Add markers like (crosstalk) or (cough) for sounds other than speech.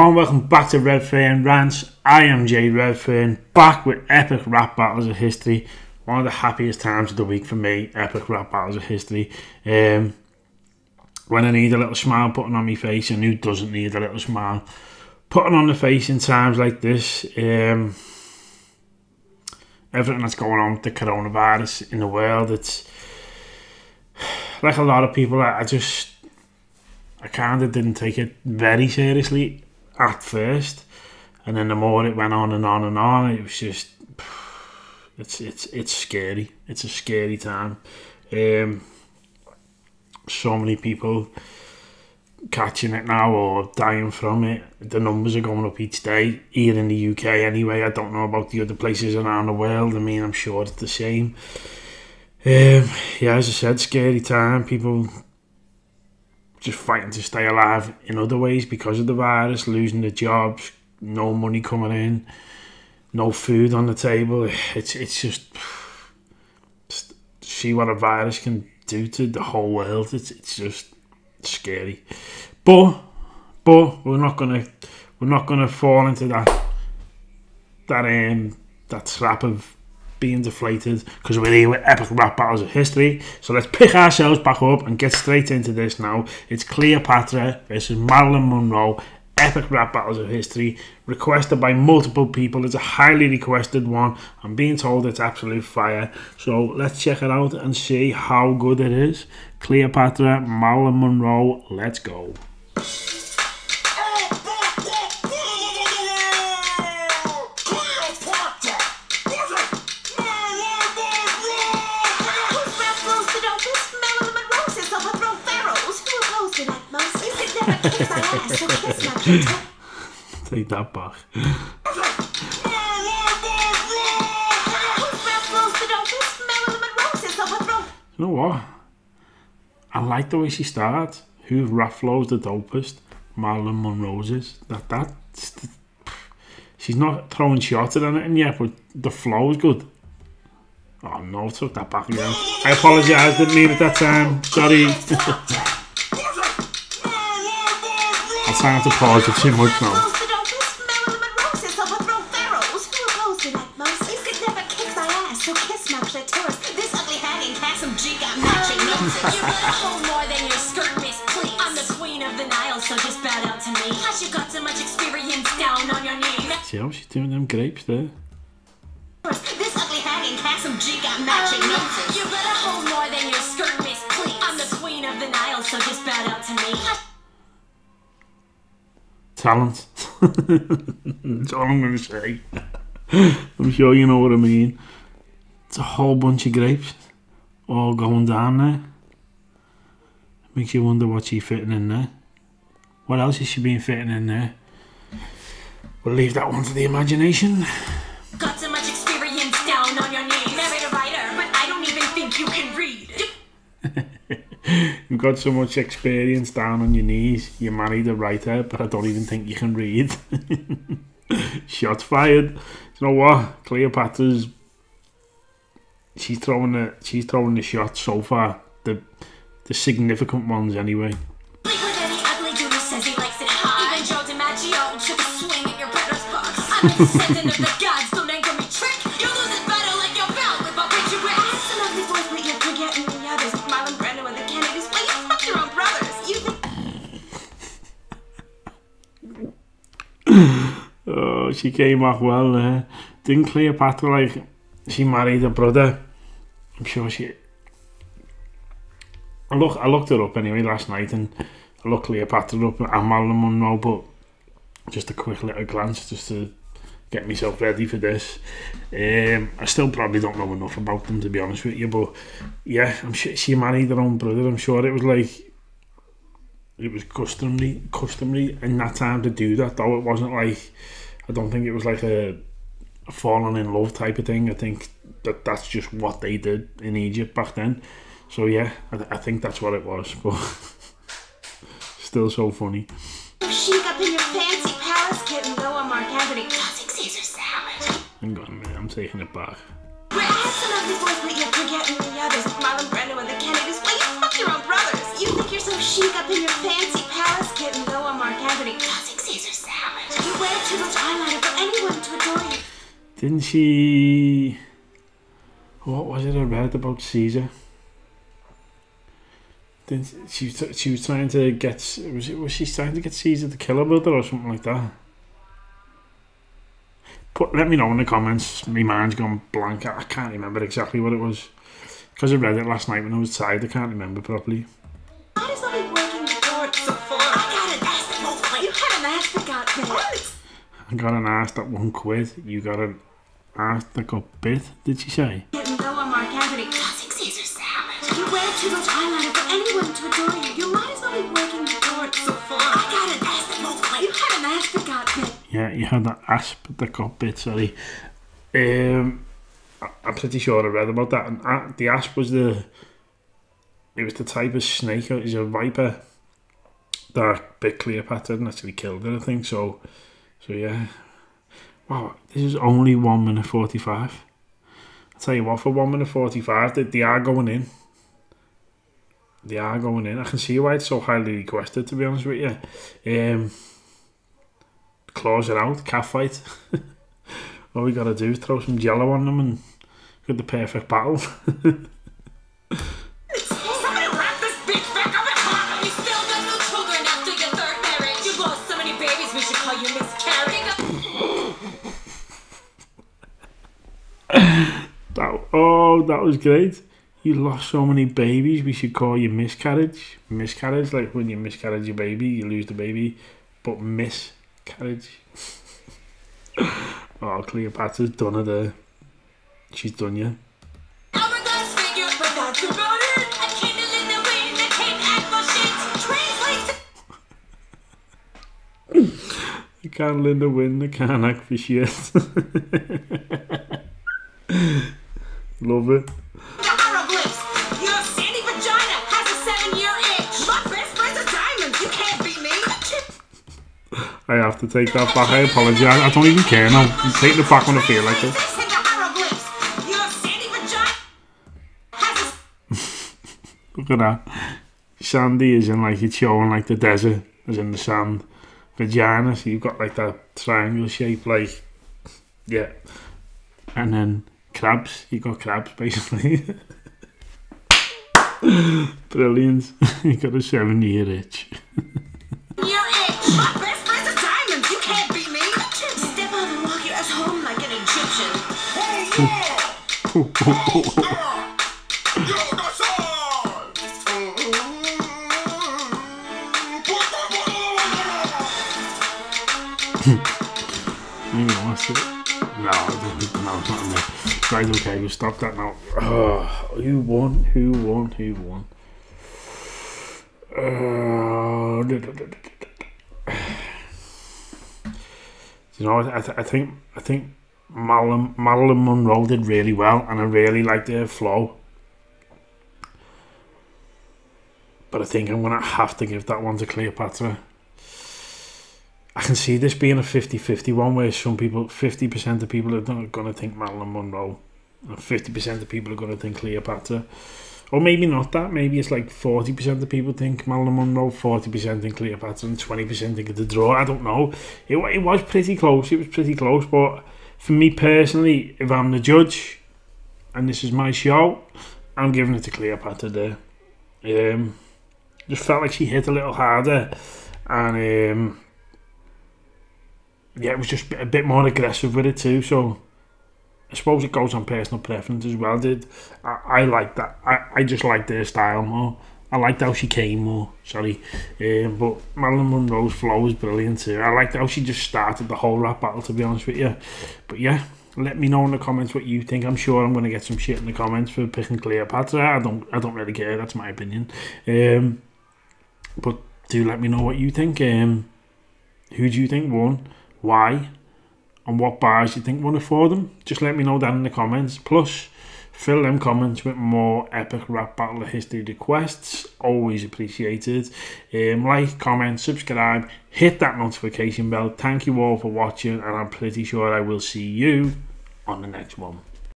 And welcome back to Redfern Rants. I am Jay Redfern, back with epic rap battles of history. One of the happiest times of the week for me, epic rap battles of history. Um, when I need a little smile putting on my face, and who doesn't need a little smile putting on the face in times like this? Um, everything that's going on with the coronavirus in the world, it's (sighs) like a lot of people, I, I just, I kind of didn't take it very seriously at first, and then the more it went on and on and on, it was just (sighs) it's it's it's scary. It's a scary time. Um, so many people catching it now or dying from it. The numbers are going up each day here in the UK. Anyway, I don't know about the other places around the world. I mean, I'm sure it's the same. Um, yeah, as I said, scary time. People just fighting to stay alive in other ways because of the virus, losing their jobs, no money coming in, no food on the table. It's it's just, just see what a virus can do to the whole world. It's it's just scary. But but we're not gonna we're not gonna fall into that that um that trap of being deflated because we're here with epic rap battles of history. So let's pick ourselves back up and get straight into this now. It's Cleopatra versus Marilyn Monroe. Epic rap battles of history, requested by multiple people. It's a highly requested one. I'm being told it's absolute fire. So let's check it out and see how good it is. Cleopatra, Marilyn Monroe, let's go. Take that back. You know what? I like the way she starts. Whose rap flows the dopest? Marilyn Monroe's. That that she's not throwing shots at anything yet, but the flow is good. Oh no, took that back again. I apologise, didn't mean it that time. Sorry. (laughs) I'm trying to pause it too much now. See how she's doing them grapes there? This ugly hanging has some G got matching noses. You better hold more than your skirt, miss, please. I'm the queen of the Nile, so just bow down to me. Talent. (laughs) That's all I'm going to say. I'm sure you know what I mean. It's a whole bunch of grapes all going down there. Makes you wonder what she's fitting in there. What else is she being fitting in there? We'll leave that one to the imagination. You've got so much experience down on your knees. You married a writer, but I don't even think you can read. (laughs) Shot fired. You know what? Cleopatra's she's throwing the she's throwing the shots so far. The the significant ones anyway. (clears throat) oh, she came off well there. Didn't Cleopatra like she married a brother? I'm sure she. I look, I looked her up anyway last night, and I looked Cleopatra up and Marilyn Monroe, but just a quick little glance just to get myself ready for this. Um, I still probably don't know enough about them to be honest with you, but yeah, I'm sure she married her own brother. I'm sure it was like it was customary, customary in that time to do that. Though it wasn't like I don't think it was like a, a falling in love type of thing. I think that that's just what they did in Egypt back then. So yeah, I, I think that's what it was, but (laughs) still so funny. Chic up in your fancy palace, kitten, though I'm Mark Antony. Caesar salad. Hang on a minute, I'm taking it back. Some of the boys, but you're forgetting the others. Marlon up in your fancy palace, kitten, though I'm Mark Antony. Caesar salad. You wear too much eyeliner for anyone to adore you. Didn't she... What was it I read about Caesar? Didn't she, she was trying to get... Was, it, was she trying to get Caesar to kill her brother or something like that? Put, let me know in the comments. My mind's gone blank. I can't remember exactly what it was. Because I read it last night when I was tired, I can't remember properly. I got an ass that won't quit. You got an ass that got bit, did she say? Getting low on Mark Antony. Toxic Caesar savage. You wear too much eyeliner for anyone to adore you. You might as well be working the toward so far. I got an ass that won't quit. You have an ass that got bit. Yeah, you had that asp that got bit, sorry. Um, I'm pretty sure I read about that. And uh, the asp was the... It was the type of snake, it was a viper that bit Cleopatra and actually killed her, I think. So, So yeah. Wow, this is only 1 minute 45. I'll tell you what, for 1 minute 45, they, they are going in. They are going in. I can see why it's so highly requested, to be honest with you. Um, claws it out, cat fight. (laughs) All we got to do is throw some jello on them and get the perfect battle. (laughs) oh, that was great. You lost so many babies, we should call you miscarriage. Miscarriage, like when you miscarriage your baby, you lose the baby, but miscarriage. (laughs) oh, Cleopatra's done it there. She's done you. Hourglass figure, but that's about it. A candle in the wind, (laughs) a cape act for shit. (laughs) Translates The candle in the wind, the can act for shit. Love it. to hieroglyphs. Your sandy vagina has a seven-year itch. My best friend's a diamond. You can't beat me. I have to take that back. I apologise. I don't even care now. I'm taking it back when I feel like it. This into hieroglyphs. Your sandy vagina has a Look at that. Sandy is in like it's showing like the desert, as in the sand. Vagina, so you've got like that triangle shape, like yeah. And then crabs, you got crabs basically. (laughs) Brilliant. (laughs) you got a seven year itch. Your itch. My best friend's a diamond. You can't beat me. Step up and walk your ass home like an Egyptian. Maybe I watched it. No, no, it's not there. Right, okay, we'll stop that now. Oh, (sighs) who won? Who won? Who won? Uh, (sighs) you know, I, th- I think I think Marilyn, Marilyn Monroe did really well, and I really liked her flow. But I think I'm gonna have to give that one to Cleopatra. I can see this being a 50-50 one where some people, 50% of people are going to think Marilyn Monroe and 50% of people are going to think Cleopatra. Or maybe not that, maybe it's like 40% of people think Marilyn Monroe, 40% think Cleopatra and 20% think it's a draw. I don't know. It, it was pretty close, it was pretty close, but for me personally, if I'm the judge and this is my show, I'm giving it to Cleopatra there. Um, just felt like she hit a little harder and um, yeah, it was just a bit more aggressive with it too. So I suppose it goes on personal preference as well. Did I, I like that? I, I just liked their style more. I liked how she came more. Sorry, um, but Marilyn Monroe's flow was brilliant too. I liked how she just started the whole rap battle. To be honest with you, but yeah. Let me know in the comments what you think. I'm sure I'm going to get some shit in the comments for picking Cleopatra. I don't. I don't really care. That's my opinion. Um, but do let me know what you think. Um, who do you think won? Why? And what bars you think it for them? Just let me know down in the comments. Plus, fill them comments with more epic rap battle of history requests. Always appreciated. Um, like, comment, subscribe, hit that notification bell. Thank you all for watching, and I'm pretty sure I will see you on the next one.